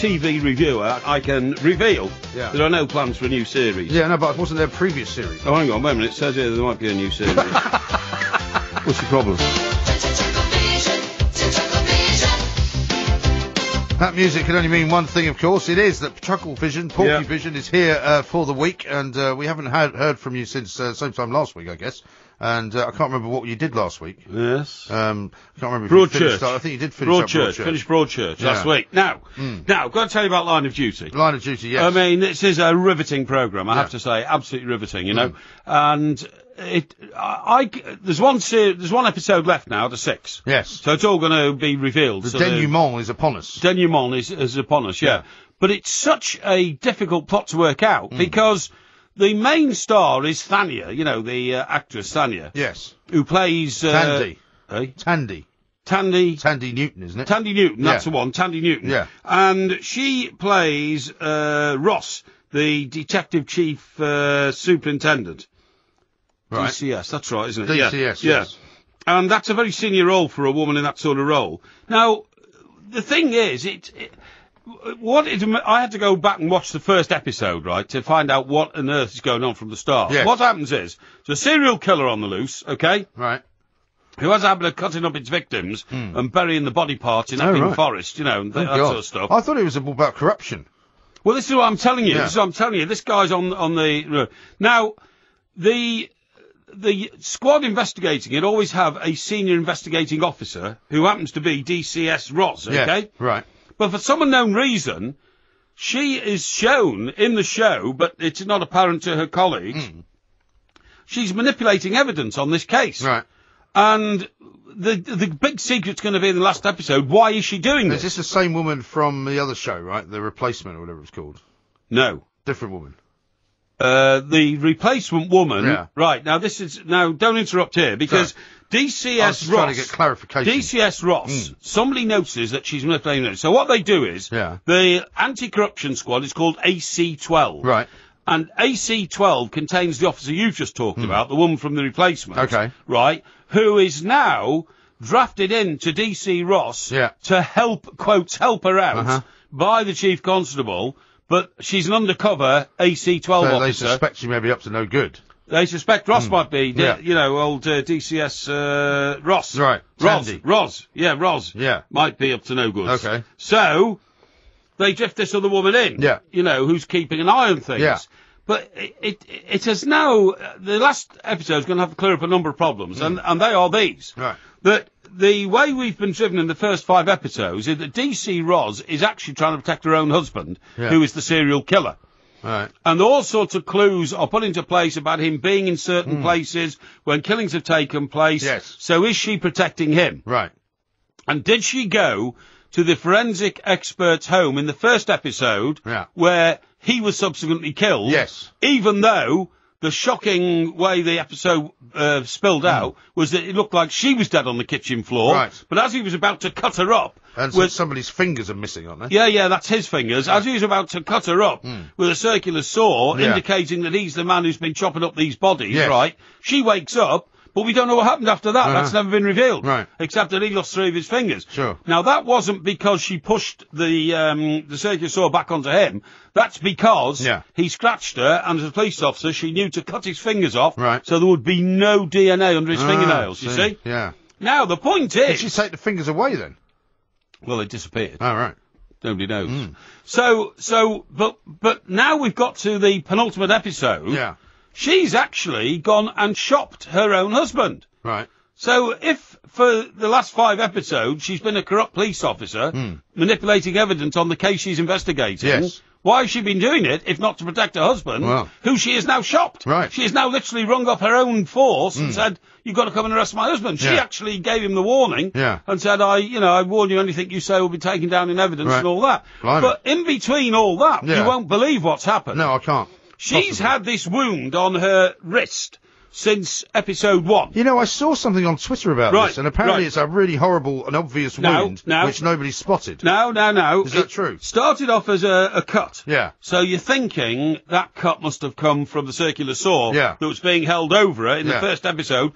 TV reviewer, I can reveal yeah. there are no plans for a new series. Yeah, no, but wasn't there a previous series? Oh, hang on, wait a minute. It says here there might be a new series. What's the problem? That music can only mean one thing, of course. It is that Chuckle Vision, Porky yeah. Vision, is here uh, for the week, and uh, we haven't had, heard from you since uh, same time last week, I guess. And uh, I can't remember what you did last week. Yes. Um, I can't remember. if you finished Broadchurch. I think you did finish Broadchurch. Broadchurch. Finished Broadchurch last week. Now, Mm. now, I've got to tell you about Line of Duty. Line of Duty, yes. I mean, this is a riveting program. I Yeah. have to say, absolutely riveting. You know, Mm. and it, I, I- there's one ser- there's one episode left now, the six. yes. So it's all going to be revealed. The So denouement is upon us. denouement is, is upon us, yeah. Yeah. But it's such a difficult plot to work Mm. out because the main star is Thania, you know, the uh, actress Thania, yes. who plays uh, Tandy. eh? Tandy. Tandy. Thandie Newton, isn't it? Thandie Newton, that's the one, Thandie Newton. Yeah. And she plays uh, Roz, the detective chief uh, superintendent. right. DCS, that's right, isn't it? Yeah. DCS, Yeah. yes. And that's a very senior role for a woman in that sort of role. Now, the thing is, it, it what it, I had to go back and watch the first episode, right, to find out what on earth is going on from the start. Yes. What happens is, there's a serial killer on the loose, okay, Right. who has a habit of cutting up its victims hmm. and burying the body parts in. Oh, Epping right. Forest, you know, and Oh, that sort of stuff. I thought it was about corruption. Well, this is what I'm telling you. Yeah. This is what I'm telling you. This guy's on on the uh, now. The the squad investigating it always have a senior investigating officer who happens to be DCS Roz. Okay, Right. But for some unknown reason, she is shown in the show, but it's not apparent to her colleagues. Hmm. She's manipulating evidence on this case, Right. and the the big secret's going to be in the last episode. Why is she doing this? Is this? the same woman from the other show, right? The replacement or whatever it's called. No. Different woman. Uh, the replacement woman. Yeah. Right now, this is now. Don't interrupt here because was DCS Roz. to get clarification. DCS Roz. Somebody notices that she's it. So what they do is Yeah. the anti-corruption squad is called AC12. Right. And AC12 contains the officer you've just talked about, the woman from the replacement. Okay. Right. Who is now drafted in to DC Roz Yeah. to help, quotes, help her out Uh-huh. by the chief constable, but she's an undercover AC12 So they suspect she may be up to no good. They suspect Roz might be. Yeah. you know, old uh, DCS uh, Roz. Right. Roz. Yeah, Roz. Yeah. Might be up to no good. Okay. So, they drift this other woman in. Yeah. You know, who's keeping an eye on things. Yeah. But it, it, it has now, the last episode is going to have to clear up a number of problems, and, and they are these. Right. That the way we've been driven in the first five episodes is that DC Roz is actually trying to protect her own husband, Yeah. who is the serial killer. Right. And all sorts of clues are put into place about him being in certain hmm. places when killings have taken place. Yes. So is she protecting him? Right. And did she go to the forensic expert's home in the first episode Yeah. where he was subsequently killed? Yes. Even though the shocking way the episode uh, spilled out was that it looked like she was dead on the kitchen floor. Hmm. Right. But as he was about to cut her up, And so with somebody's fingers are missing, aren't they? yeah, yeah, that's his fingers. As he was about to cut her up with a circular saw, Hmm. Yeah. indicating that he's the man who's been chopping up these bodies, Yes. right? She wakes up, but we don't know what happened after that. That's never been revealed. Right. Except that he lost three of his fingers. Sure. Now that wasn't because she pushed the um, the circular saw back onto him. That's because Yeah. he scratched her, and as a police officer, she knew to cut his fingers off, Right. so there would be no DNA under his Ah, fingernails. You see? Yeah. Now the point is. Did she take the fingers away then? well, they disappeared. Oh, right. Nobody knows. Hmm. So, so, but, but now we've got to the penultimate episode. Yeah. She's actually gone and shopped her own husband. Right. So if for the last five episodes she's been a corrupt police officer manipulating evidence on the case she's investigating, Hmm. Yes. why has she been doing it if not to protect her husband, Well. who she has now shopped? Right. Hmm. She has now literally rung up her own force and said, "You've got to come and arrest my husband." She Yeah. actually gave him the warning Yeah. and said, "I, you know, I warn you, anything you say will be taken down in evidence Right. and all that." Blimey. But in between all that, Yeah. you won't believe what's happened. No, I can't. She's Possibly. had this wound on her wrist since episode one. You know, I saw something on Twitter about Right, this, and apparently right. it's a really horrible and obvious Now, wound now- which nobody spotted. No, no, no. Is that true? Started off as a, a cut. Yeah. So you're thinking that cut must have come from the circular saw Yeah. that was being held over her in Yeah. the first episode.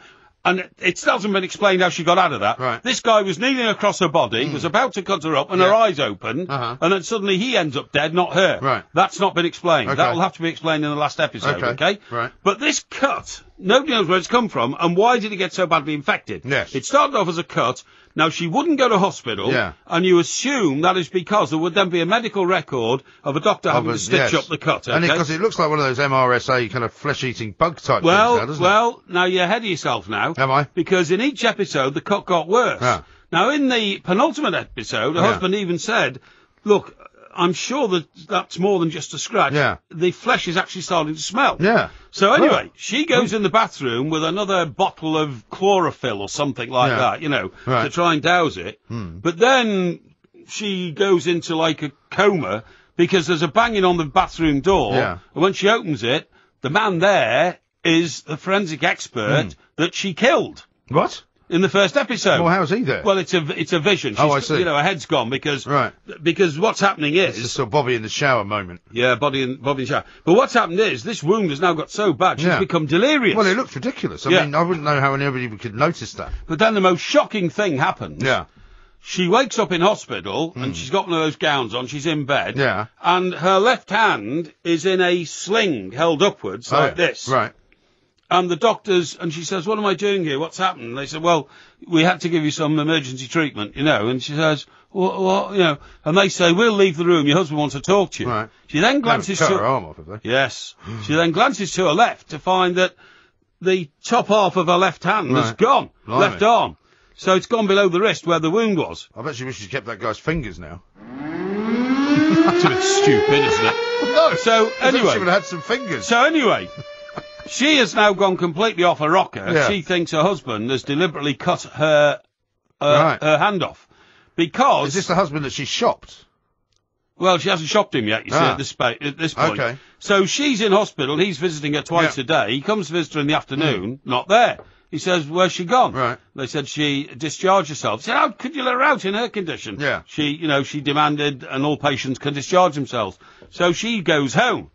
And it, still hasn't been explained how she got out of that. Right. This guy was kneeling across her body, was about to cut her up, and her eyes open, Uh-huh. and then suddenly he ends up dead, not her. Right. That's not been explained. Okay. That will have to be explained in the last episode, Okay. okay? Right. But this cut, nobody knows where it's come from, and why did it get so badly infected? Yes. It started off as a cut. Now, she wouldn't go to hospital, Yeah. and you assume that is because there would then be a medical record of a doctor having a- to stitch yes. up the cut, okay? And because it, looks like one of those MRSA kind of flesh-eating bug type Well, things now, well, now you're ahead of yourself now. Am I? Because in each episode, the cut got worse. Yeah. Now, in the penultimate episode, the Yeah. husband even said, look, I'm sure that that's more than just a scratch. Yeah. The flesh is actually starting to smell. Yeah. So anyway, she goes in the bathroom with another bottle of chlorophyll or something like Yeah. that, you know, Right. Hmm. to try and douse it. But then she goes into like a coma because there's a banging on the bathroom door. Yeah. And when she opens it, the man there is the forensic expert Hmm. that she killed What? In the first episode. Well, how's he there? Well, it's a it's a vision. She's, Oh, I see. You know, her head's gone because Right. because what's happening it's is a sort of Bobby in the shower moment. yeah, body and body and shower. But what's happened is this wound has now got so bad she's Yeah. become delirious. Well, it looks ridiculous. I Yeah. mean, I wouldn't know how anybody could notice that. But then the most shocking thing happens. Yeah. She wakes up in hospital and she's got one of those gowns on. She's in bed. Hmm. Yeah. And her left hand is in a sling held upwards Oh, like this. Right. And the doctors, and she says, what am I doing here? What's happened? And they said, well, we had to give you some emergency treatment, you know. And she says, what, what, you know, and they say, we'll leave the room. Your husband wants to talk to you. Right. She then glances to her arm off, have they? Yes. she then glances to her left to find that the top half of her left hand has gone. Blimey. Left arm. So it's gone below the wrist where the wound was. I bet she wishes she kept that guy's fingers now. That's a bit stupid, isn't it? No. So, anyway. she would have had some fingers. So anyway, she has now gone completely off her rocker. Yeah. She thinks her husband has deliberately cut her uh, Right. her hand off because Is this the husband that she shopped? well, she hasn't shopped him yet. You see, Ah. at this, spa- at this point. Okay. So she's in hospital. He's visiting her twice Yeah. a day. He comes to visit her in the afternoon. Not there. He says, "Where's she gone?" Right. They said she discharged herself. He said, "How could you let her out in her condition?" Yeah. She, you know, she demanded, and all patients can discharge themselves. So she goes home.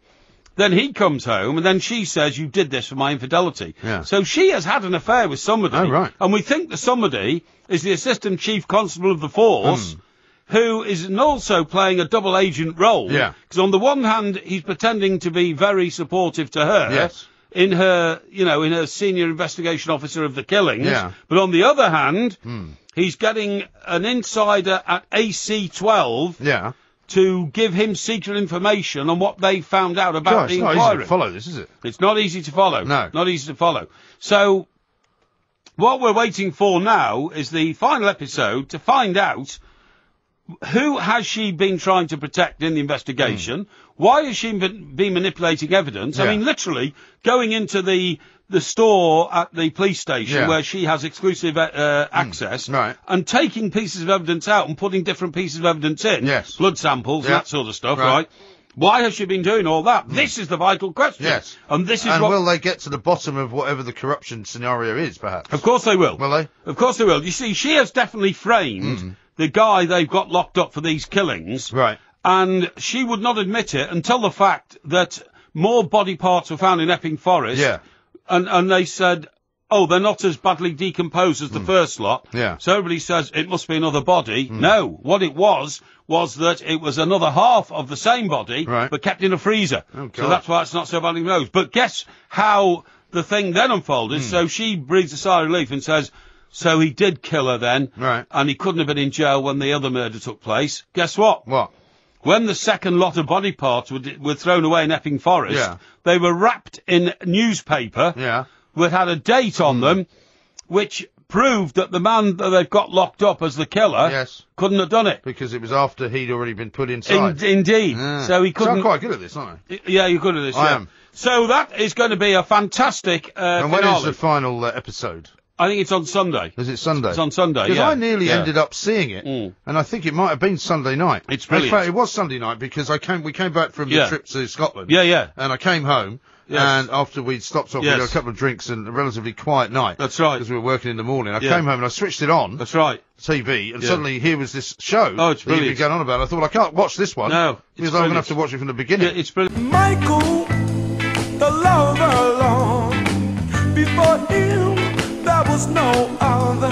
Then he comes home, and then she says, "You did this for my infidelity." Yeah. So she has had an affair with somebody. Oh, right. And we think the somebody is the assistant chief constable of the force. Hmm. Who is also playing a double agent role? Yeah. Because on the one hand, he's pretending to be very supportive to her. Yes. In her, you know, in her senior investigation officer of the killings. Yeah. But on the other hand, Hmm. he's getting an insider at AC12 Yeah. To give him secret information on what they found out about God, the it's not easy inquiry. to follow this, is it? It's not easy to follow. No. Not easy to follow. So, what we're waiting for now is the final episode to find out who has she been trying to protect in the investigation? Why has she been, been manipulating evidence? I Hmm. Mean, literally going into the the store at the police station Yeah. Hmm. where she has exclusive uh, access right. and taking pieces of evidence out and putting different pieces of evidence in. Yes. Blood samples Yeah. that sort of stuff, Right. Hmm. right? Why has she been doing all that? This is the vital question. Yes. And this is And what. will they get to the bottom of whatever the corruption scenario is, perhaps? of course they will. Will they? Of course they will. You see, she has definitely framed Hmm. the guy they've got locked up for these killings. Right. And she would not admit it until the fact that more body parts were found in Epping Forest. Yeah. And, and they said, oh, they're not as badly decomposed as the first lot. Yeah. So everybody says it must be another body. No. What it was, was that it was another half of the same body, Right. but kept in a freezer. Oh, so that's why it's not so badly exposed. But guess how the thing then unfolded? Hmm. So she breathes a sigh of relief and says, so he did kill her then. Right. And he couldn't have been in jail when the other murder took place. Guess what? What? When the second lot of body parts were, were thrown away in Epping Forest, Yeah. they were wrapped in newspaper Yeah. that had a date on them, which proved that the man that they've got locked up as the killer Yes. couldn't have done it. Because it was after he'd already been put In, inside. indeed. Yeah. So he couldn't. I'm quite good at this, aren't I? yeah, you're good at this. I yeah. am. So that is going to be a fantastic uh, and when finale. is the final uh, episode? I think it's on Sunday. Is it Sunday? It's on Sunday. Because yeah. I nearly Yeah. ended up seeing it, Mm. and I think it might have been Sunday night. It's In brilliant. fact, it was Sunday night because I came. We came back from the trip to Scotland. Yeah, yeah. And I came home, Yes. and after we'd stopped off, we had a couple of drinks and a relatively quiet night. That's right. Because we were working in the morning. I Yeah. came home and I switched it on That's right. TV, and Yeah. suddenly here was this show. Oh, it's that you've been brilliant. going on about. I thought I can't watch this one. No, it's because I'm going to have to watch it from the Yeah, beginning. it's brilliant. Michael, the lover alone. Before him, there was no other.